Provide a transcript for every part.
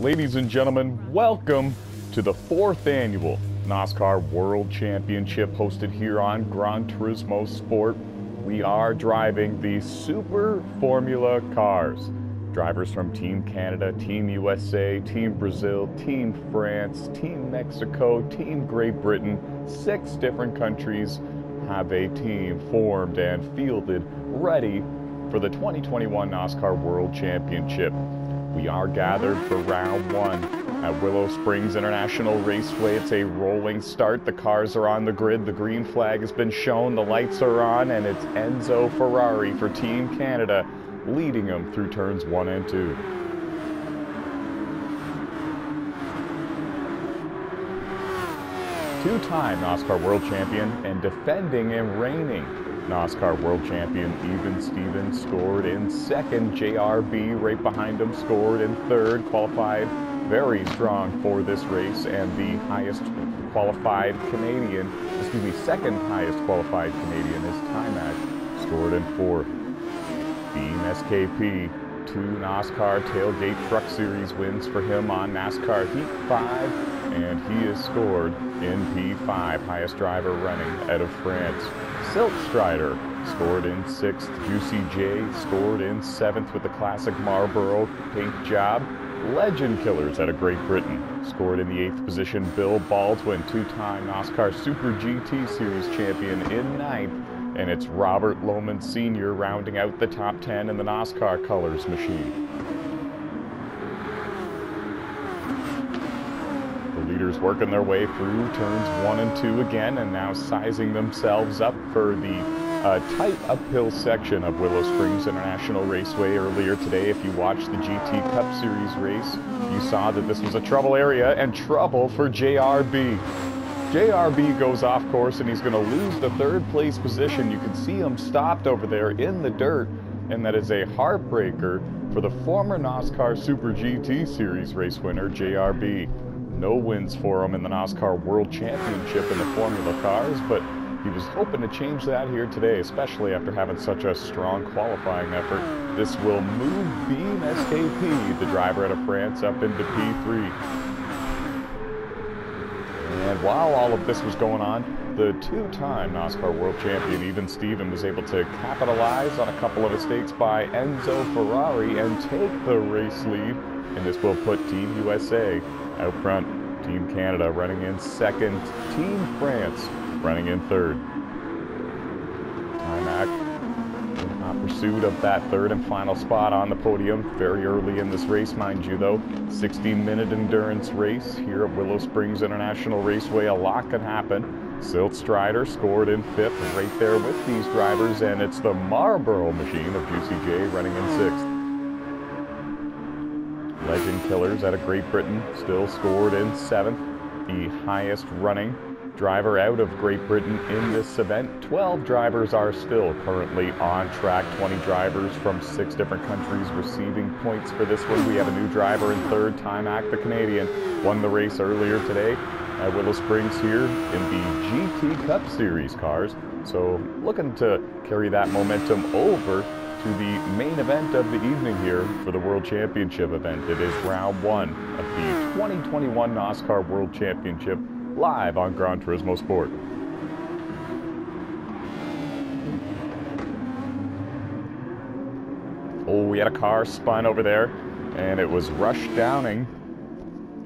Ladies and gentlemen, welcome to the fourth annual NOSSCAR World Championship hosted here on Gran Turismo Sport. We are driving the Super Formula cars. Drivers from Team Canada, Team USA, Team Brazil, Team France, Team Mexico, Team Great Britain, six different countries have a team formed and fielded ready for the 2021 NOSSCAR World Championship. We are gathered for round one at Willow Springs International Raceway. It's a rolling start. The cars are on the grid. The green flag has been shown. The lights are on, and it's Enzo Ferrari for Team Canada leading them through turns one and two. Two-time NOSSCAR World Champion and defending and reigning NOSSCAR World Champion Even Stevens scored in second. JRB right behind him scored in third. Qualified very strong for this race and the highest qualified Canadian, excuse me, second highest qualified Canadian is Timac, scored in fourth. Beam SKP, two NOSSCAR Tailgate Truck Series wins for him on NASCAR Heat 5 and he is scored in P5, highest driver running out of France. Silt Strider scored in sixth. Juicy J scored in seventh with the classic Marlboro paint job. Legend Killers out of Great Britain scored in the eighth position. Bill Baldwin, two-time NOSSCAR Super GT Series champion, in ninth. And it's Robert Lohman Sr. rounding out the top 10 in the NASCAR Colors machine. Working their way through turns one and two again and now sizing themselves up for the uh, tight uphill section of Willow Springs International Raceway earlier today. If you watched the GT Cup Series race, you saw that this was a trouble area and trouble for JRB. JRB goes off course and he's going to lose the third place position. You can see him stopped over there in the dirt, and that is a heartbreaker for the former NOSSCAR Super GT Series race winner, JRB no wins for him in the NOSSCAR World Championship in the Formula cars, but he was hoping to change that here today, especially after having such a strong qualifying effort. This will move Beam SKP, the driver out of France, up into P3. And while all of this was going on, the two-time NOSSCAR World Champion, Even Steven, was able to capitalize on a couple of mistakes by Enzo Ferrari and take the race lead. And this will put Team USA out front, Team Canada running in second. Team France running in third. Timac in pursuit of that third and final spot on the podium very early in this race, mind you, though. 16-minute endurance race here at Willow Springs International Raceway. A lot can happen. Silt Strider scored in fifth, right there with these drivers, and it's the Marlboro machine of Juicy J running in sixth. Legend Killers out of Great Britain still scored in seventh, the highest running driver out of Great Britain in this event. 12 drivers are still currently on track. 20 drivers from six different countries receiving points for this one. We have a new driver in third, Time Timac, the Canadian, won the race earlier today at Willow Springs here in the GT Cup Series cars. So looking to carry that momentum over to the main event of the evening here for the World Championship event. It is round one of the 2021 NOSSCAR World Championship live on Gran Turismo Sport. Oh, we had a car spun over there, and it was Rush Downing.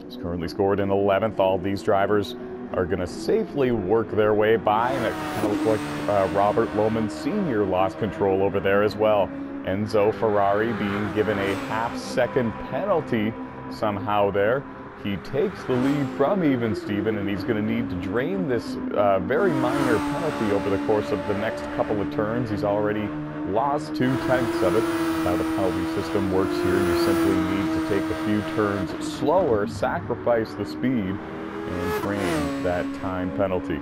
He's currently scored in 11th. All these drivers are going to safely work their way by, and it kind of looks like uh, Robert Lohman Sr. lost control over there as well. Enzo Ferrari being given a half second penalty somehow there. He takes the lead from Even Steven, and he's going to need to drain this uh, very minor penalty over the course of the next couple of turns. He's already lost two tenths of it. How the penalty system works here, you simply need to take a few turns slower, sacrifice the speed, and drain that time penalty.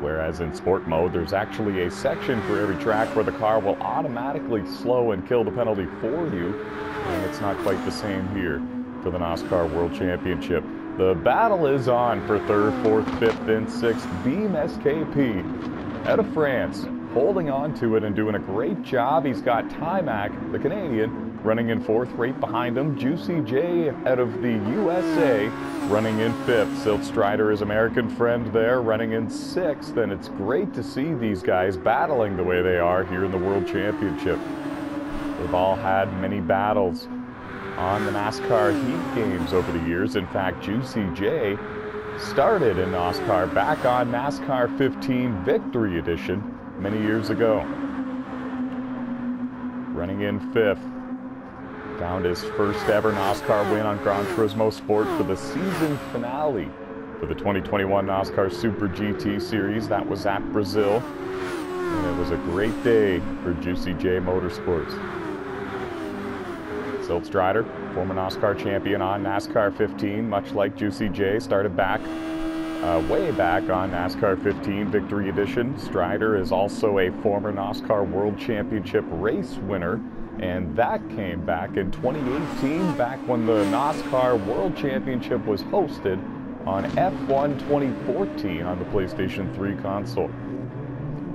Whereas in sport mode, there's actually a section for every track where the car will automatically slow and kill the penalty for you, and it's not quite the same here for the NOSSCAR World Championship. The battle is on for third, fourth, fifth, and sixth. Beam SKP out of France, holding on to it and doing a great job. He's got Timac, the Canadian, running in fourth. Right behind him, Juicy J out of the USA running in fifth. Silt Strider, his American friend there, running in sixth. And it's great to see these guys battling the way they are here in the World Championship. They've all had many battles on the NASCAR Heat Games over the years. In fact, Juicy J started in NASCAR back on NASCAR 15 Victory Edition many years ago. Running in fifth. Found his first ever NASCAR win on Gran Turismo Sport for the season finale for the 2021 NOSSCAR Super GT Series. That was at Brazil. And it was a great day for Juicy J Motorsports. Silt Strider, former NASCAR champion on NASCAR 15, much like Juicy J, started back uh, way back on NASCAR 15 Victory Edition. Strider is also a former NOSSCAR World Championship race winner, and that came back in 2018, back when the NOSSCAR World Championship was hosted on F1 2014 on the PlayStation 3 console.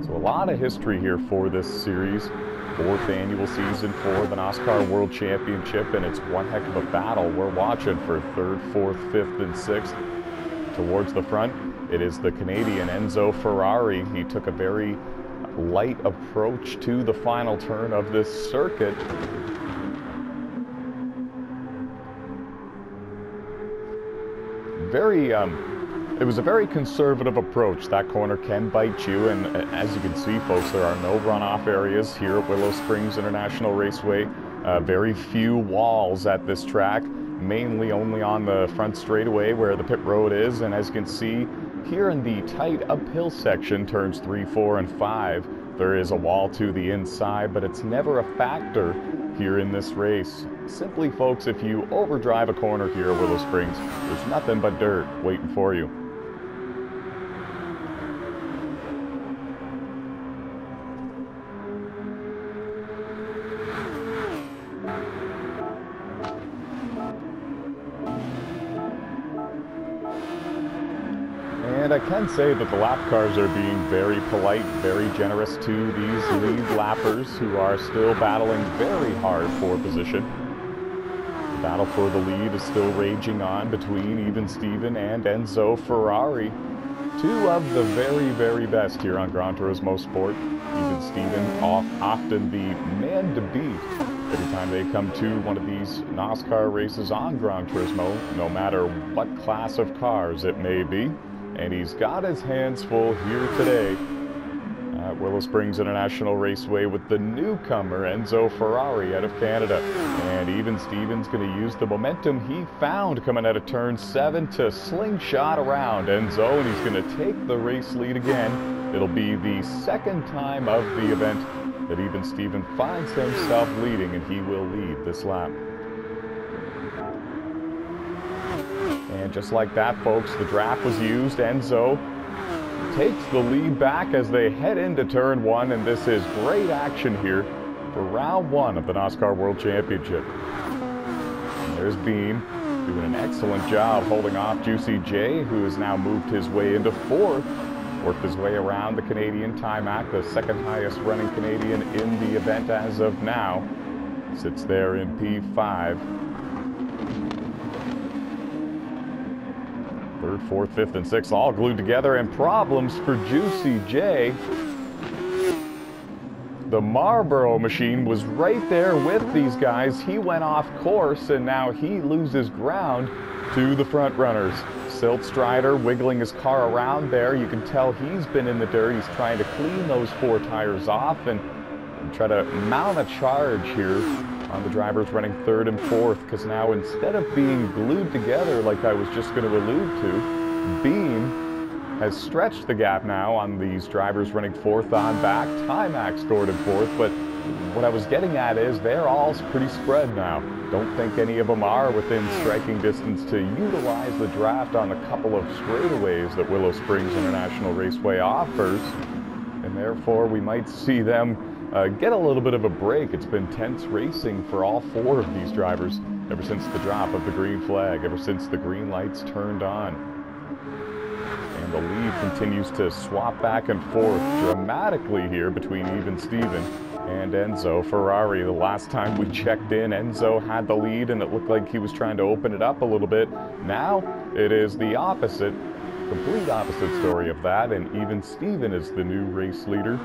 So a lot of history here for this series. Fourth annual season for the NOSSCAR World Championship, and it's one heck of a battle. We're watching for third, fourth, fifth, and sixth towards the front. It is the Canadian Enzo Ferrari. He took a very light approach to the final turn of this circuit. Very, um, it was a very conservative approach. That corner can bite you, and uh, as you can see, folks, there are no runoff areas here at Willow Springs International Raceway. Uh, very few walls at this track mainly only on the front straightaway where the pit road is. And as you can see here in the tight uphill section, turns three, four, and five, there is a wall to the inside, but it's never a factor here in this race. Simply, folks, if you overdrive a corner here at Willow Springs, there's nothing but dirt waiting for you. Can say that the lap cars are being very polite, very generous to these lead lappers who are still battling very hard for position. The battle for the lead is still raging on between Even Steven and Enzo Ferrari. Two of the very, very best here on Gran Turismo Sport. Even Steven often the man to beat every time they come to one of these NASCAR races on Gran Turismo, no matter what class of cars it may be and he's got his hands full here today uh, at Willow Springs International Raceway with the newcomer Enzo Ferrari out of Canada. And even Stevens going to use the momentum he found coming out of turn seven to slingshot around Enzo, and he's going to take the race lead again. It'll be the second time of the event that even Steven finds himself leading, and he will lead this lap. And just like that, folks, the draft was used. Enzo takes the lead back as they head into turn one, and this is great action here for round one of the NOSSCAR World Championship. And there's Beam doing an excellent job holding off Juicy J, who has now moved his way into fourth, worked his way around the Canadian Timac, the second highest running Canadian in the event as of now. Sits there in P5. Third, fourth, fifth, and sixth all glued together, and problems for Juicy J. The Marlboro machine was right there with these guys. He went off course, and now he loses ground to the front runners. Silt Strider wiggling his car around there. You can tell he's been in the dirt. He's trying to clean those four tires off and, and try to mount a charge here on the drivers running third and fourth because now instead of being glued together like I was just going to allude to, Beam has stretched the gap now on these drivers running fourth on back. Timac scored in fourth, but what I was getting at is they're all pretty spread now. Don't think any of them are within striking distance to utilize the draft on a couple of straightaways that Willow Springs International Raceway offers. And therefore, we might see them uh, get a little bit of a break. It's been tense racing for all four of these drivers ever since the drop of the green flag, ever since the green lights turned on. And the lead continues to swap back and forth dramatically here between Even Steven and Enzo Ferrari. The last time we checked in, Enzo had the lead and it looked like he was trying to open it up a little bit. Now it is the opposite, complete opposite story of that, and even Steven is the new race leader.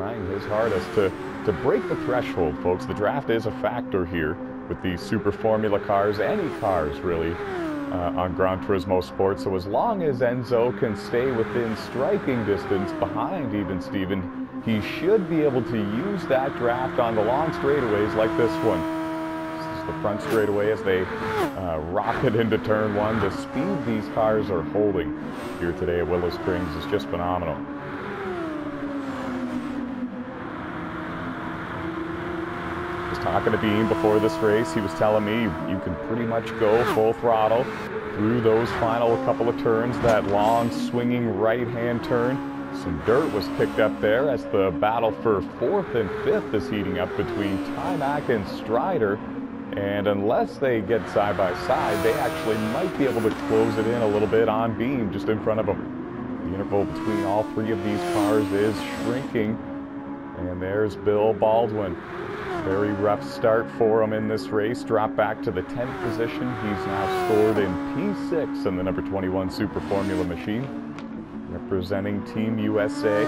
Trying his hardest to, to break the threshold, folks. The draft is a factor here with these Super Formula cars, any cars really, uh, on Gran Turismo Sport. So as long as Enzo can stay within striking distance behind even Steven, he should be able to use that draft on the long straightaways like this one. This is the front straightaway as they uh, rocket into turn one. The speed these cars are holding here today at Willow Springs is just phenomenal. Was talking to Beam before this race. He was telling me you can pretty much go full throttle through those final couple of turns, that long swinging right-hand turn. Some dirt was picked up there as the battle for fourth and fifth is heating up between Timac and Strider. And unless they get side by side, they actually might be able to close it in a little bit on beam just in front of them. The interval between all three of these cars is shrinking. And there's Bill Baldwin. Very rough start for him in this race. Drop back to the 10th position. He's now scored in P6 in the number 21 Super Formula machine representing Team USA,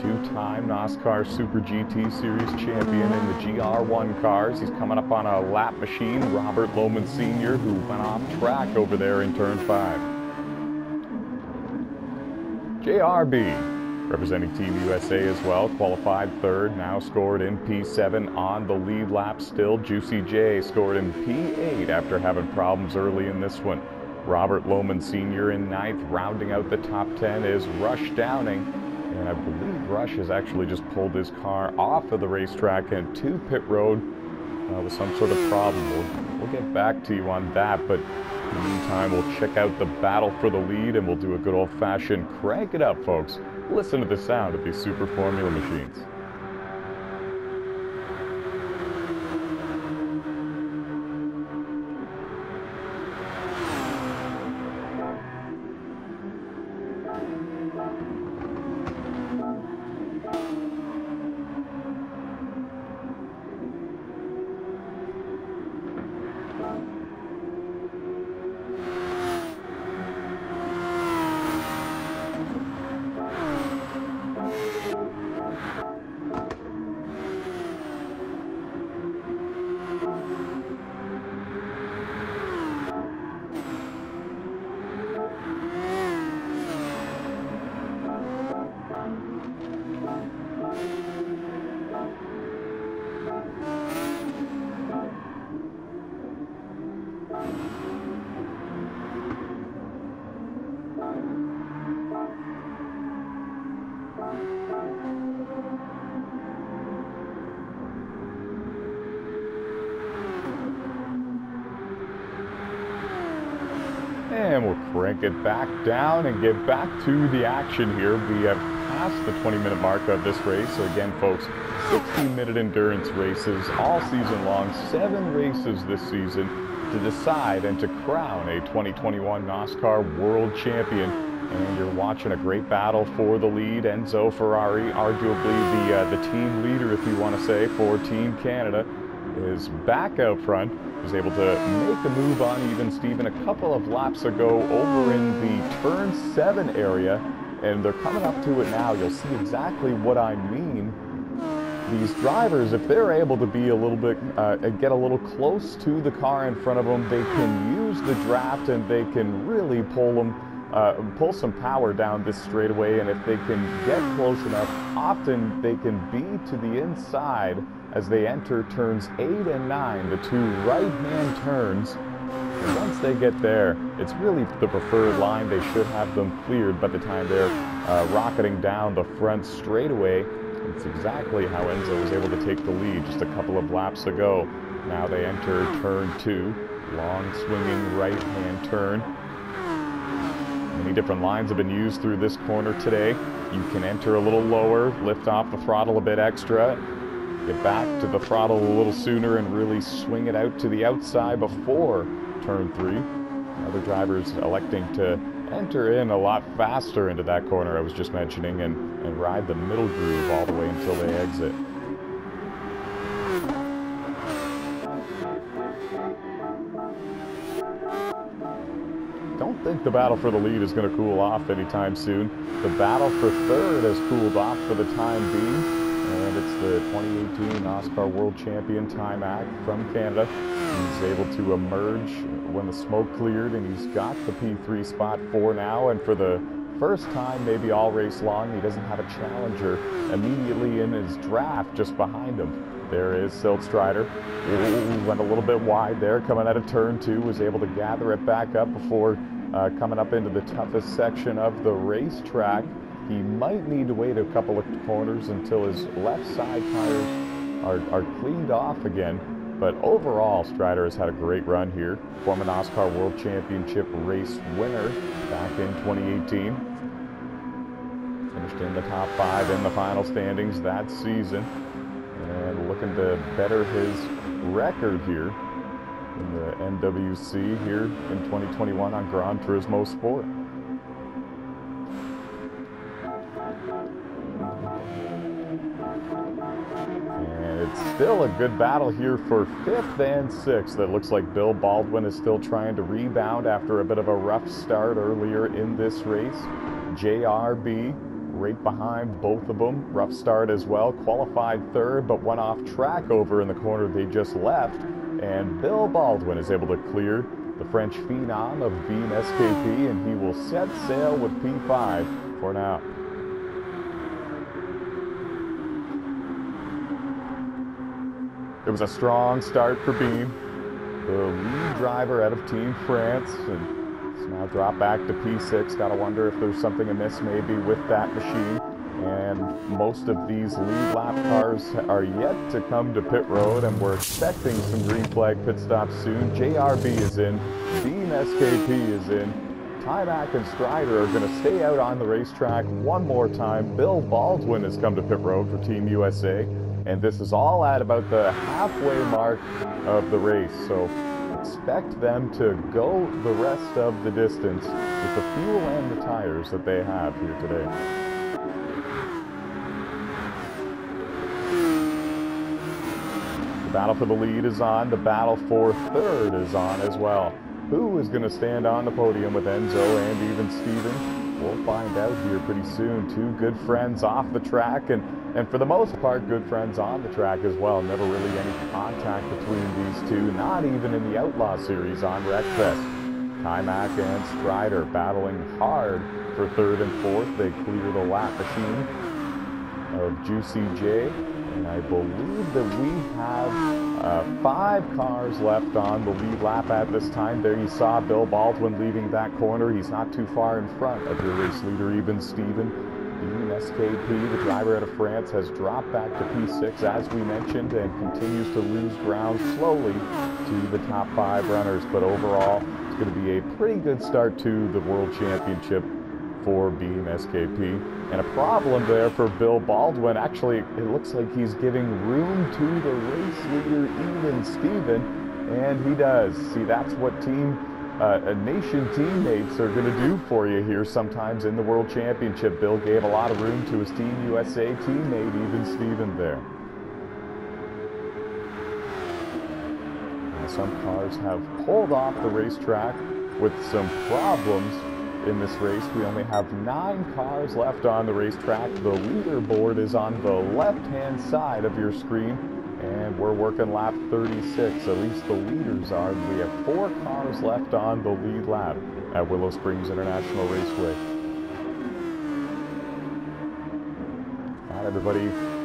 two-time NOSSCAR Super GT Series champion in the GR1 cars. He's coming up on a lap machine, Robert Lohman Sr., who went off track over there in turn five. JRB, representing Team USA as well, qualified third, now scored in P7 on the lead lap still. Juicy J scored in P8 after having problems early in this one. Robert Lohman Sr. in ninth. Rounding out the top 10 is Rush Downing. And I believe Rush has actually just pulled his car off of the racetrack and to pit road uh, with some sort of problem. We'll, we'll get back to you on that, but in the meantime, we'll check out the battle for the lead and we'll do a good old-fashioned crank it up, folks. Listen to the sound of these Super Formula machines. We'll back down and get back to the action here. We have passed the 20 minute mark of this race. So again, folks, 60 minute endurance races all season long, seven races this season to decide and to crown a 2021 NOSSCAR World Champion. And you're watching a great battle for the lead. Enzo Ferrari, arguably the, uh, the team leader, if you want to say, for Team Canada, is back out front was able to make a move on even Steven a couple of laps ago over in the turn seven area and they're coming up to it now. You'll see exactly what I mean. These drivers, if they're able to be a little bit, uh, get a little close to the car in front of them, they can use the draft and they can really pull them, uh, pull some power down this straightaway. And if they can get close enough, often they can be to the inside as they enter turns 8 and 9, the two right-hand turns. Once they get there, it's really the preferred line. They should have them cleared by the time they're uh, rocketing down the front straightaway. It's exactly how Enzo was able to take the lead just a couple of laps ago. Now they enter turn 2, long swinging right-hand turn. Many different lines have been used through this corner today. You can enter a little lower, lift off the throttle a bit extra, get back to the throttle a little sooner and really swing it out to the outside before turn three. Other drivers electing to enter in a lot faster into that corner I was just mentioning and, and ride the middle groove all the way until they exit. Battle for the lead is going to cool off anytime soon. The battle for third has cooled off for the time being. And it's the 2018 NOSSCAR World Champion Timac from Canada. He's able to emerge when the smoke cleared, and he's got the P3 spot for now. And for the first time, maybe all race long, he doesn't have a challenger immediately in his draft just behind him. There is Siltstrider. Ooh, went a little bit wide there, coming out of turn two, was able to gather it back up before uh, coming up into the toughest section of the racetrack. He might need to wait a couple of corners until his left side tires are, are cleaned off again. But overall, Strider has had a great run here. Former NOSSCAR World Championship race winner back in 2018. Finished in the top five in the final standings that season. And looking to better his record here in the NWC here in 2021 on Gran Turismo Sport. And it's still a good battle here for fifth and sixth. It looks like Bill Baldwin is still trying to rebound after a bit of a rough start earlier in this race. JRB right behind both of them. Rough start as well. Qualified third, but went off track over in the corner they just left. And Bill Baldwin is able to clear the French phenom of Beam SKP, and he will set sail with P5 for now. It was a strong start for Beam, the lead driver out of Team France, and now dropped back to P6. Got to wonder if there's something amiss maybe with that machine. And most of these lead lap cars are yet to come to pit road, and we're expecting some green flag pit stops soon. JRB is in, Beam SKP is in, Timac and Strider are going to stay out on the racetrack one more time. Bill Baldwin has come to pit road for Team USA. And this is all at about the halfway mark of the race. So expect them to go the rest of the distance with the fuel and the tires that they have here today. Battle for the lead is on. The battle for third is on as well. Who is going to stand on the podium with Enzo and even Steven? We'll find out here pretty soon. Two good friends off the track and and for the most part, good friends on the track as well. Never really any contact between these two, not even in the Outlaw Series on Wreckfest. Timac and Strider battling hard for third and fourth. They clear the lap machine of Juicy J. And I believe that we have uh, five cars left on the lead lap at this time. There you saw Bill Baldwin leaving that corner. He's not too far in front of your race leader, even Steven. Beam SKP, the driver out of France, has dropped back to P6 as we mentioned and continues to lose ground slowly to the top five runners. But overall, it's going to be a pretty good start to the World Championship for Beam SKP. And a problem there for Bill Baldwin. Actually, it looks like he's giving room to the race leader, even Steven, and he does. See, that's what team uh, nation teammates are going to do for you here sometimes in the World Championship. Bill gave a lot of room to his Team USA teammate, even Steven there. Some cars have pulled off the racetrack with some problems in this race. We only have nine cars left on the racetrack. The leaderboard is on the left-hand side of your screen. And we're working lap 36, at least the leaders are. We have four cars left on the lead lap at Willow Springs International Raceway. Not everybody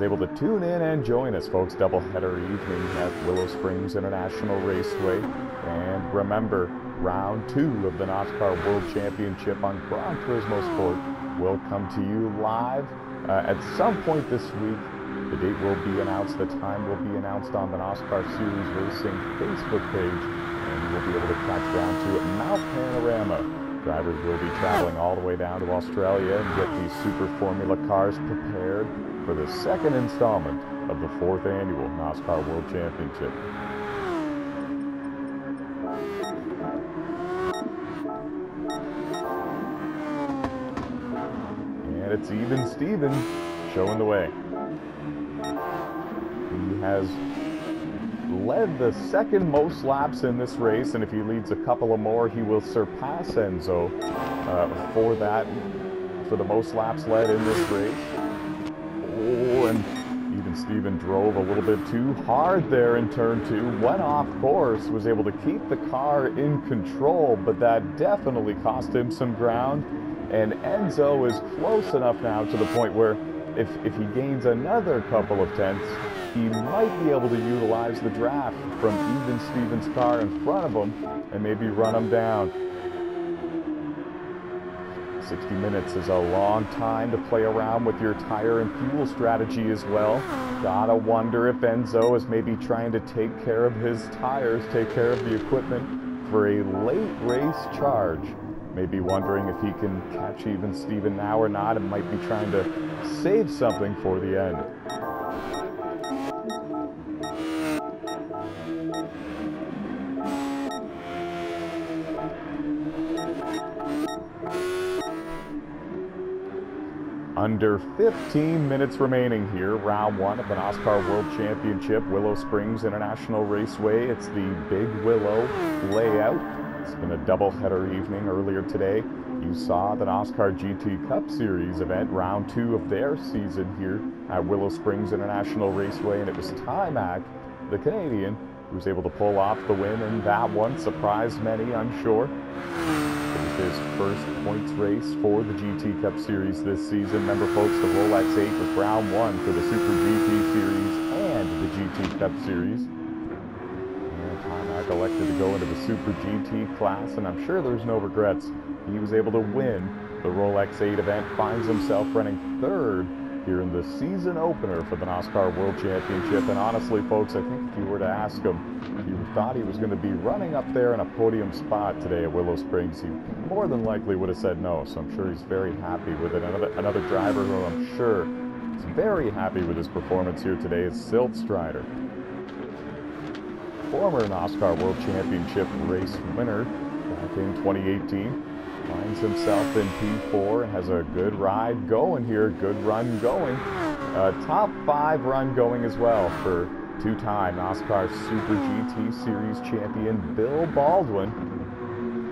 was able to tune in and join us, folks. Doubleheader evening at Willow Springs International Raceway. And remember, round two of the NOSSCAR World Championship on Gran Turismo Sport will come to you live uh, at some point this week the date will be announced, the time will be announced on the NOSSCAR Series Racing Facebook page, and you will be able to track down to Mount Panorama. Drivers will be traveling all the way down to Australia and get these Super Formula cars prepared for the second installment of the fourth annual NOSSCAR World Championship. And it's even Steven showing the way. He has led the second most laps in this race, and if he leads a couple of more, he will surpass Enzo uh, for that, for the most laps led in this race. Even drove a little bit too hard there in turn two, went off course, was able to keep the car in control, but that definitely cost him some ground. And Enzo is close enough now to the point where if, if he gains another couple of tenths, he might be able to utilize the draft from even Steven's car in front of him and maybe run him down. 60 minutes is a long time to play around with your tire and fuel strategy as well. Gotta wonder if Enzo is maybe trying to take care of his tires, take care of the equipment for a late race charge. Maybe wondering if he can catch even Steven now or not and might be trying to save something for the end. Under 15 minutes remaining here, round one of the NOSSCAR World Championship, Willow Springs International Raceway. It's the Big Willow layout. It's been a doubleheader evening earlier today. You saw the NOSSCAR GT Cup Series event, round two of their season here at Willow Springs International Raceway, and it was Timac, the Canadian, who was able to pull off the win in that one. Surprised many, I'm sure his first points race for the GT Cup Series this season. Remember, folks, the Rolex 8 was round one for the Super GT Series and the GT Cup Series. And Timac elected to go into the Super GT class, and I'm sure there's no regrets. He was able to win the Rolex 8 event, finds himself running third here in the season opener for the NOSSCAR World Championship. And honestly, folks, I think if you were to ask him if you thought he was going to be running up there in a podium spot today at Willow Springs, he more than likely would have said no. So I'm sure he's very happy with it. Another, another driver who I'm sure is very happy with his performance here today is Silt Strider. Former NOSSCAR World Championship race winner back in 2018 finds himself in P4 and has a good ride going here, good run going. Uh, top five run going as well for two-time NOSSCAR Super GT Series champion Bill Baldwin.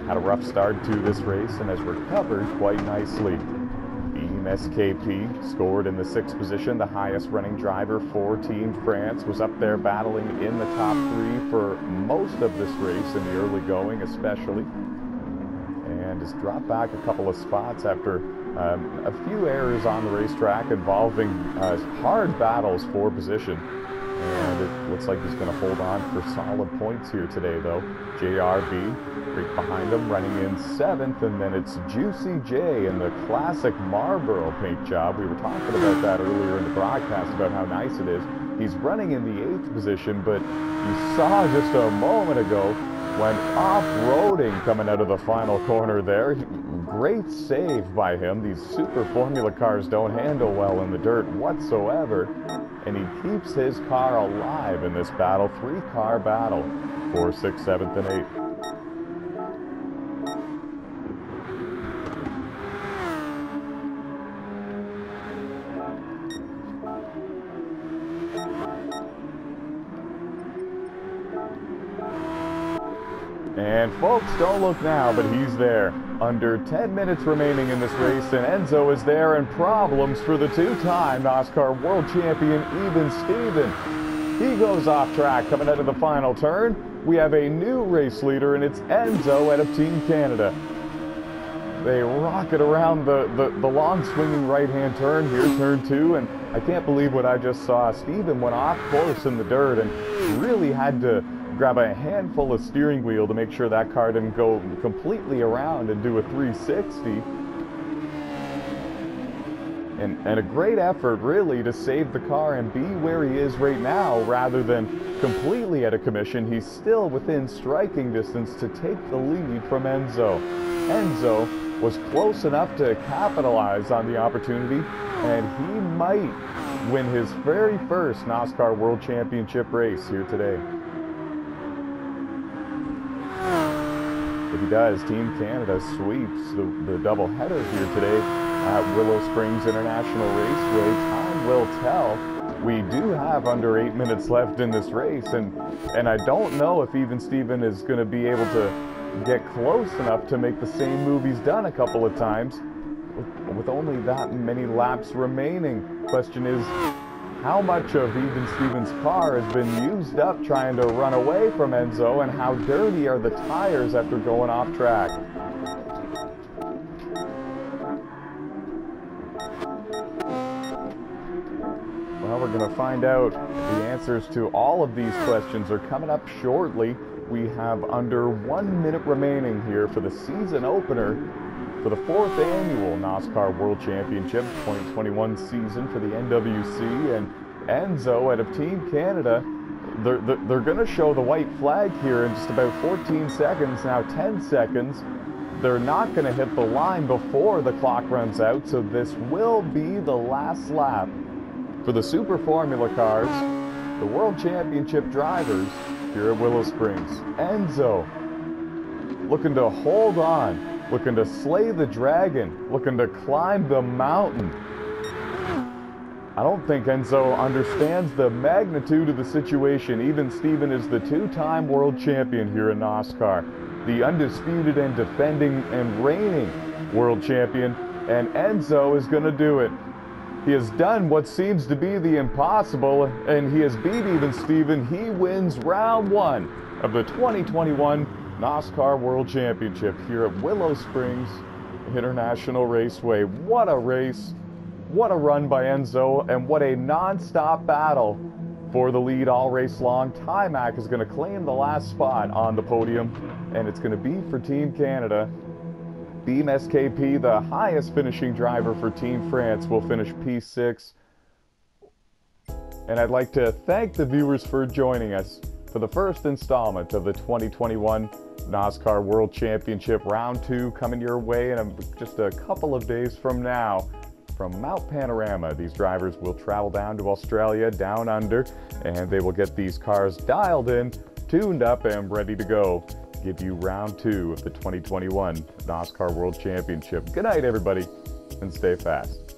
Had a rough start to this race and has recovered quite nicely. Team SKP scored in the sixth position, the highest running driver for Team France, was up there battling in the top three for most of this race in the early going especially has dropped back a couple of spots after um, a few errors on the racetrack involving uh, hard battles for position. And it looks like he's going to hold on for solid points here today, though. JRB right behind him, running in seventh, and then it's Juicy J in the classic Marlboro paint job. We were talking about that earlier in the broadcast about how nice it is. He's running in the eighth position, but you saw just a moment ago went off-roading coming out of the final corner there. Great save by him. These super formula cars don't handle well in the dirt whatsoever. And he keeps his car alive in this battle. Three-car battle. for 6th, 7th, and 8th. Folks, don't look now, but he's there. Under 10 minutes remaining in this race, and Enzo is there, and problems for the two-time NOSSCAR World Champion, Even Steven. He goes off track coming out of the final turn. We have a new race leader, and it's Enzo out of Team Canada. They rocket around the, the, the long swinging right-hand turn here, turn two, and I can't believe what I just saw. Steven went off course in the dirt and really had to grab a handful of steering wheel to make sure that car didn't go completely around and do a 360. And, and a great effort, really, to save the car and be where he is right now rather than completely at a commission. He's still within striking distance to take the lead from Enzo. Enzo was close enough to capitalize on the opportunity, and he might win his very first NOSSCAR World Championship race here today. Does, Team Canada sweeps the, the doubleheader here today at Willow Springs International Raceway. Time will tell. We do have under eight minutes left in this race, and and I don't know if even Steven is going to be able to get close enough to make the same move he's done a couple of times with, with only that many laps remaining. Question is, how much of even Steven's car has been used up trying to run away from Enzo, and how dirty are the tires after going off track? Well, we're going to find out the answers to all of these questions are coming up shortly. We have under one minute remaining here for the season opener for the fourth annual NOSSCAR World Championship 2021 season for the NWC and Enzo out of Team Canada. They're, they're, they're going to show the white flag here in just about 14 seconds, now 10 seconds. They're not going to hit the line before the clock runs out, so this will be the last lap for the Super Formula cars, the World Championship drivers here at Willow Springs. Enzo looking to hold on looking to slay the dragon, looking to climb the mountain. I don't think Enzo understands the magnitude of the situation. Even Steven is the two-time world champion here in NOSSCAR, the undisputed and defending and reigning world champion, and Enzo is going to do it. He has done what seems to be the impossible, and he has beat even Steven. He wins round one of the 2021 NOSSCAR World Championship here at Willow Springs International Raceway. What a race! What a run by Enzo, and what a non-stop battle for the lead all race long. Timac is going to claim the last spot on the podium, and it's going to be for Team Canada. Beam SKP, the highest finishing driver for Team France, will finish P6. And I'd like to thank the viewers for joining us for the first installment of the 2021 NOSSCAR World Championship Round 2 coming your way in a, just a couple of days from now. From Mount Panorama, these drivers will travel down to Australia, down under, and they will get these cars dialed in, tuned up, and ready to go. Give you round two of the 2021 NOSSCAR World Championship. Good night, everybody, and stay fast.